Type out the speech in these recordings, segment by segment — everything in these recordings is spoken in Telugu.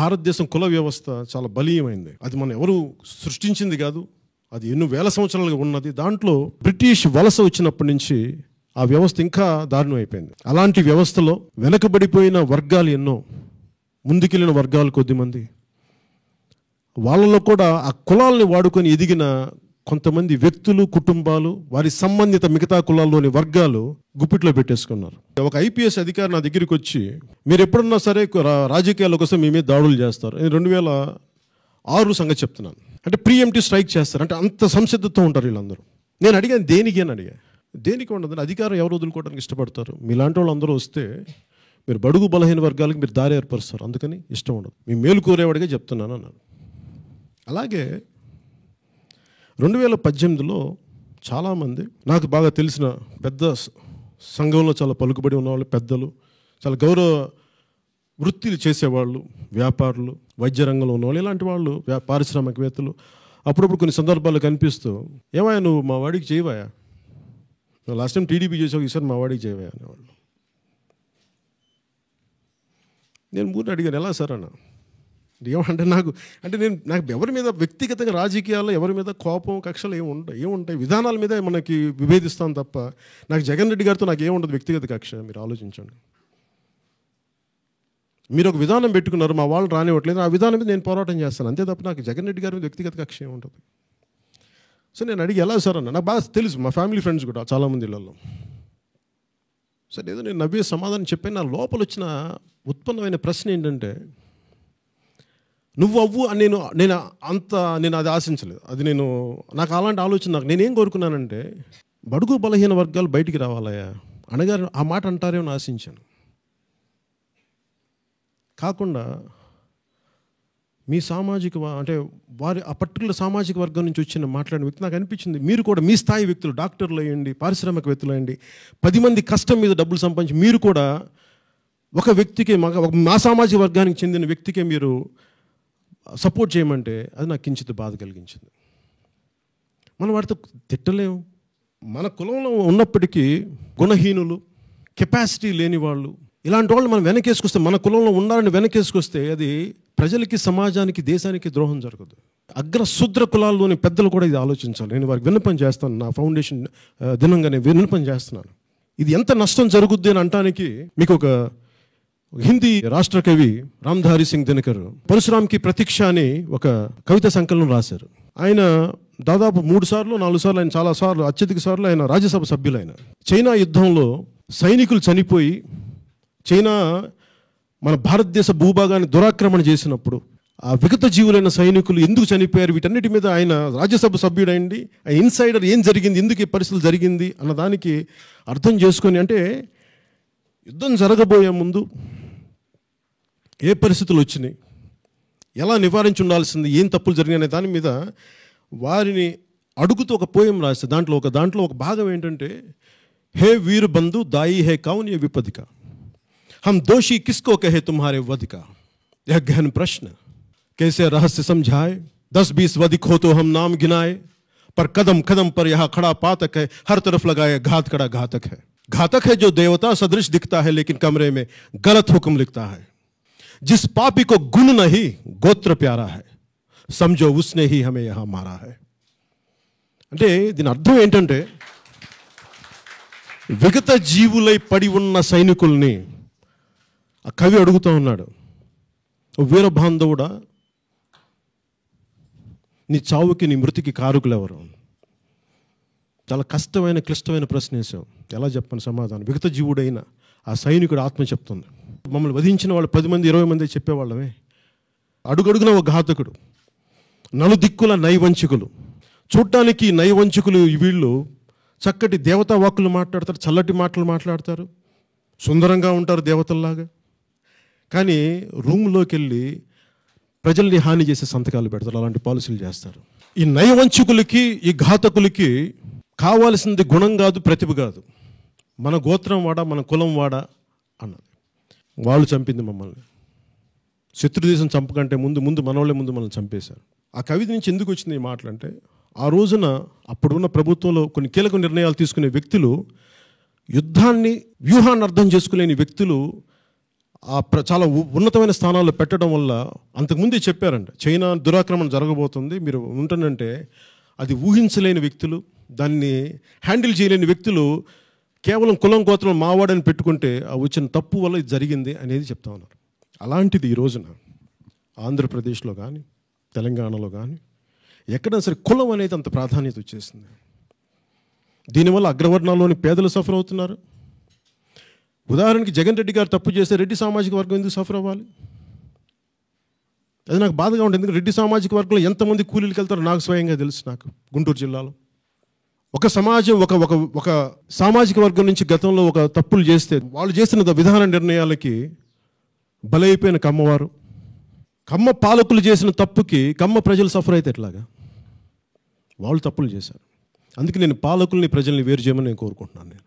భారతదేశం కుల వ్యవస్థ చాలా బలీయమైంది. అది మనం ఎవరు సృష్టించింది కాదు అది ఎన్నో వేల సంవత్సరాలుగా ఉన్నది. దాంట్లో బ్రిటిష్ వలస వచ్చినప్పటి నుంచి ఆ వ్యవస్థ ఇంకా దారుణం అయిపోయింది. అలాంటి వ్యవస్థలో వెనకబడిపోయిన వర్గాలు ఎన్నో ముందుకెళ్ళిన వర్గాలు కొద్దిమంది. వాళ్ళలో కూడా ఆ కులాలని వాడుకొని ఎదిగిన కొంతమంది వ్యక్తులు కుటుంబాలు వారి సంబంధిత మిగతా కులాల్లోని వర్గాలు గుప్పిట్లో పెట్టేసుకున్నారు. ఒక ఐపీఎస్ అధికారి నా దగ్గరికి వచ్చి మీరు ఎప్పుడన్నా సరే రా- రాజకీయాల కోసం మీ మీద దాడులు చేస్తారు. నేను రెండు వేల ఆరు సంగతి చెప్తున్నాను. అంటే ప్రీఎంటీ స్ట్రైక్ చేస్తారు. అంటే అంత సంసిద్ధతో ఉంటారు వీళ్ళందరూ. నేను అడిగాను దేనికి? అని అడిగా. దేనికి ఉండదు. అధికారం ఎవరు వదులుకోవడానికి ఇష్టపడతారు? మీలాంటి వాళ్ళు అందరూ వస్తే మీరు బడుగు బలహీన వర్గాలకు మీరు దారి ఏర్పరుస్తారు. అందుకని ఇష్టం ఉండదు. మీ మేలు కోరేవాడిగా చెప్తున్నాను అన్నాను. అలాగే రెండు వేల పద్దెనిమిదిలో చాలామంది నాకు బాగా తెలిసిన పెద్ద సంఘంలో చాలా పలుకుబడి ఉన్నవాళ్ళు పెద్దలు చాలా గౌరవ వృత్తిలు చేసేవాళ్ళు వ్యాపారులు వైద్య రంగంలో ఉన్నవాళ్ళు ఇలాంటి వాళ్ళు వ్యా- పారిశ్రామికవేత్తలు అప్పుడప్పుడు కొన్ని సందర్భాలు కనిపిస్తూ ఏమయ్యా నువ్వు మా వాడికి చేయవాయా నువ్వు లాస్ట్ టైం టీడీపీ చేసావు ఈసారి మా వాడికి చేయవాయా అనేవాళ్ళు. నేను మూడు అడిగాను ఎలా సార్? అన్న. ఏమంటే నాకు అంటే నేను నాకు ఎవరి మీద వ్యక్తిగతంగా రాజకీయాల్లో ఎవరి మీద కోపం కక్షలు ఏమి ఉంటాయి? ఏముంటాయి విధానాల మీద మనకి విభేదిస్తాను తప్ప నాకు జగన్ రెడ్డి గారితో నాకు ఏముండదు వ్యక్తిగత కక్ష? మీరు ఆలోచించండి. మీరు ఒక విధానం పెట్టుకున్నారు మా వాళ్ళు రానివ్వట్లేదు ఆ విధానం మీద నేను పోరాటం చేస్తాను. అంతే తప్ప నాకు జగన్ రెడ్డి గారి మీద వ్యక్తిగత కక్ష ఏముంటుంది సో నేను అడిగి ఎలా సార్ అన్న నాకు బాగా తెలుసు మా ఫ్యామిలీ ఫ్రెండ్స్ కూడా చాలామంది ఇళ్ళల్లో సరే ఏదో నేను నవ్వే సమాధానం చెప్పాను నా లోపల వచ్చిన ఉత్పన్నమైన ప్రశ్న ఏంటంటే నువ్వు అవ్వు అని నేను నేను అంత నేను అది ఆశించలేదు. అది నేను నాకు అలాంటి ఆలోచన నాకు నేనేం కోరుకున్నానంటే బడుగు బలహీన వర్గాలు బయటికి రావాలయ్యా. అనగారు ఆ మాట అంటారేమో అని ఆశించాను. కాకుండా మీ సామాజిక అంటే వారి ఆ పర్టికులర్ సామాజిక వర్గం నుంచి వచ్చిన మాట్లాడిన వ్యక్తి నాకు అనిపించింది. మీరు కూడా మీ స్థాయి వ్యక్తులు డాక్టర్లు అయ్యండి పారిశ్రామికవేత్తలు అయ్యండి పది మంది కష్టం మీద డబ్బులు సంపాదించి మీరు కూడా ఒక వ్యక్తికి మగ మా సామాజిక వర్గానికి చెందిన వ్యక్తికే మీరు సపోర్ట్ చేయమంటే అది నాకు కించిత్ బాధ కలిగించింది. మనం వాటితో తిట్టలేము. మన కులంలో ఉన్నప్పటికీ గుణహీనులు కెపాసిటీ లేని వాళ్ళు ఇలాంటి వాళ్ళు మనం వెనకేసుకొస్తే మన కులంలో ఉన్నారని వెనకేసుకొస్తే అది ప్రజలకి సమాజానికి దేశానికి ద్రోహం జరగదు. అగ్రశూద్ర కులాల్లోని పెద్దలు కూడా ఇది ఆలోచించాలి. నేను వారికి విన్నపం చేస్తాను. నా ఫౌండేషన్ దినంగానే దినంగా నేను విన్నపం చేస్తున్నాను. ఇది ఎంత నష్టం జరుగుద్ది అని అంటానికి మీకు ఒక హిందీ రాష్ట్ర కవి రామ్ధారి సింగ్ దినకర్ పరశురామ్కి ప్రతీక్ష అని ఒక కవిత సంకలనం రాశారు. ఆయన దాదాపు మూడు సార్లు నాలుగు సార్లు ఆయన చాలా సార్లు అత్యధిక సార్లు ఆయన రాజ్యసభ సభ్యులైన. చైనా యుద్ధంలో సైనికులు చనిపోయి చైనా మన భారతదేశ భూభాగాన్ని దురాక్రమణ చేసినప్పుడు ఆ విగత జీవులైన సైనికులు ఎందుకు చనిపోయారు? వీటన్నిటి మీద ఆయన రాజ్యసభ సభ్యుడైంది ఆ ఇన్సైడర్ ఏం జరిగింది ఎందుకు ఈ పరిస్థితులు జరిగింది అన్న దానికి అర్థం చేసుకొని అంటే యుద్ధం జరగబోయే ముందు ఏ పరిస్థితులు వచ్చినాయి ఎలా నివారించి ఉండాల్సింది ఏం తప్పులు జరిగినాయి అనే దాని మీద వారిని అడుగుతూ ఒక పోయం రాస్తే దాంట్లో ఒక దాంట్లో ఒక భాగం ఏంటంటే హే వీరు బంధు దాయి హే కౌన్ ఏ విపదిక हम दोषी किसको कहे तुम्हारे वध का यह गहन प्रश्न कैसे रहस्य समझाए दस बीस वधिक हो तो हम नाम गिनाए पर कदम कदम पर यह खड़ा पातक है हर तरफ लगाए घात कड़ा घातक है घातक है जो देवता सदृश दिखता है लेकिन कमरे में गलत हुक्म लिखता है जिस पापी को गुण नहीं गोत्र प्यारा है समझो उसने ही हमें यहां मारा है అంటే దీని అర్థం ఏంటంటే విగత జీవులై పడి ఉన్న సైనికుల్ని ఆ కవి అడుగుతూ ఉన్నాడు "ఓ వీరబాంధవుడా నీ చావుకి నీ మృతికి కారుకులు ఎవరు చాలా కష్టమైన క్లిష్టమైన ప్రశ్న వేసావు ఎలా చెప్పను సమాధానం విగత జీవుడైన ఆ సైనికుడు ఆత్మ చెప్తుంది మమ్మల్ని వధించిన వాళ్ళు పది మంది ఇరవై మంది చెప్పేవాళ్ళమే. అడుగడుగున ఒక ఘాతకుడు నలుదిక్కుల నైవంచికులు. చూడటానికి నైవంచికులు వీళ్ళు చక్కటి దేవతా వాక్కులు మాట్లాడతారు చల్లటి మాటలు మాట్లాడతారు సుందరంగా ఉంటారు దేవతల్లాగా. కానీ రూమ్లోకి వెళ్ళి ప్రజల్ని హాని చేసే సంతకాలు పెడతారు అలాంటి పాలసీలు చేస్తారు. ఈ నయవంచుకులకి ఈ ఘాతకులకి కావాల్సింది గుణం కాదు ప్రతిభ కాదు. మన గోత్రం వాడా మన కులం వాడా అన్నది. వాళ్ళు చంపింది మమ్మల్ని. శత్రుదేశం చంపకంటే ముందు ముందు మనవాళ్ళే ముందు మనల్ని చంపేశారు. ఆ కవిత నుంచి ఎందుకు వచ్చింది ఈ మాటలంటే ఆ రోజున అప్పుడున్న ప్రభుత్వంలో కొన్ని కీలక నిర్ణయాలు తీసుకునే వ్యక్తులు యుద్ధాన్ని వ్యూహాన్ని అర్థం చేసుకోలేని వ్యక్తులు ఆ ప్ర చాలా ఉన్నతమైన స్థానాల్లో పెట్టడం వల్ల అంతకుముందే చెప్పారంట చైనా దురాక్రమణ జరగబోతుంది మీరు ఉంటుందంటే అది ఊహించలేని వ్యక్తులు దాన్ని హ్యాండిల్ చేయలేని వ్యక్తులు కేవలం కులం గోత్రం మావాడని పెట్టుకుంటే ఆ వచ్చిన తప్పు వల్ల ఇది జరిగింది అనేది చెప్తా ఉన్నారు. అలాంటిది ఈ రోజున ఆంధ్రప్రదేశ్లో కానీ తెలంగాణలో కానీ ఎక్కడైనా సరే కులం అనేది అంత ప్రాధాన్యత వచ్చేసింది. దీనివల్ల అగ్రవర్ణాల్లోని పేదలు సఫర్ అవుతున్నారు. ఉదాహరణకి జగన్ రెడ్డి గారు తప్పు చేస్తే రెడ్డి సామాజిక వర్గం ఎందుకు సఫర్ అవ్వాలి? అది నాకు బాధగా ఉంటుంది. ఎందుకంటే రెడ్డి సామాజిక వర్గంలో ఎంతమంది కూలీలకు వెళ్తారో నాకు స్వయంగా తెలుసు నాకు గుంటూరు జిల్లాలో. ఒక సమాజం ఒక ఒక ఒక సామాజిక వర్గం నుంచి గతంలో ఒక తప్పులు చేస్తే వాళ్ళు చేసిన విధాన నిర్ణయాలకి బలైపోయిన కమ్మవారు. కమ్మ పాలకులు చేసిన తప్పుకి కమ్మ ప్రజలు సఫర్ అయితే ఎట్లాగా? వాళ్ళు తప్పులు చేశారు. అందుకే నేను పాలకుల్ని ప్రజల్ని వేరు చేయమని నేను కోరుకుంటున్నాను నేను.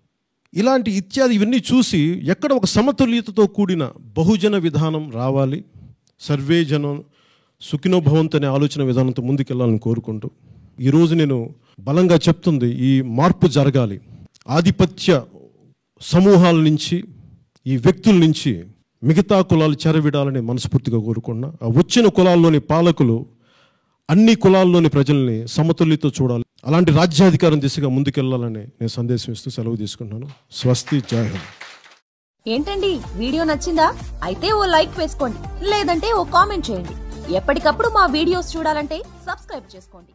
ఇలాంటి ఇత్యాది ఇవన్నీ చూసి ఎక్కడ ఒక సమతుల్యతతో కూడిన బహుజన విధానం రావాలి సర్వే జనం అనే ఆలోచన విధానంతో ముందుకెళ్ళాలని కోరుకుంటూ ఈరోజు నేను బలంగా చెప్తుంది ఈ మార్పు జరగాలి. ఆధిపత్య సమూహాల నుంచి ఈ వ్యక్తుల నుంచి మిగతా కులాలు చెరవిడాలని మనస్ఫూర్తిగా కోరుకున్నా ఆ వచ్చిన కులాల్లోని పాలకులు అన్ని కులాల్లోని ప్రజల్ని సమతుల్యతో చూడాలి. అలాంటి రాజ్యాధికారం దిశగా ముందుకెళ్ళాలని నేను సందేశం ఇస్తూ సెలవు తీసుకుంటున్నాను. స్వస్తి జాగ్రత్త ఏంటండి వీడియో నచ్చిందా? అయితే ఓ లైక్ వేసుకోండి లేదంటే ఓ కామెంట్ చేయండి. ఎప్పటికప్పుడు మా వీడియోస్ చూడాలంటే సబ్స్క్రైబ్ చేసుకోండి.